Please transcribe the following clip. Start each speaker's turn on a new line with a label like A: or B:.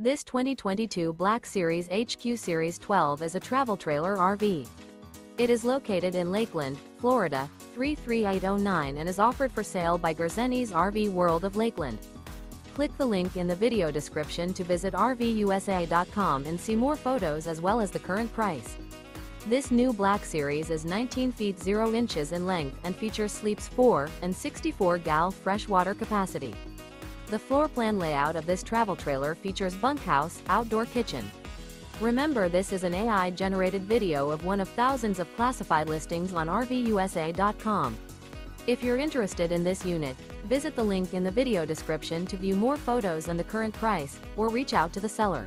A: This 2022 Black Series HQ Series 12 is a travel trailer RV. It is located in Lakeland, Florida, 33809 and is offered for sale by Gerzeny's RV World of Lakeland. Click the link in the video description to visit RVUSA.com and see more photos as well as the current price. This new Black Series is 19 feet 0 inches in length and features sleeps 4 and 64 gal freshwater capacity. The floor plan layout of this travel trailer features bunkhouse, outdoor kitchen. Remember this is an AI-generated video of one of thousands of classified listings on RVUSA.com. If you're interested in this unit, visit the link in the video description to view more photos and the current price, or reach out to the seller.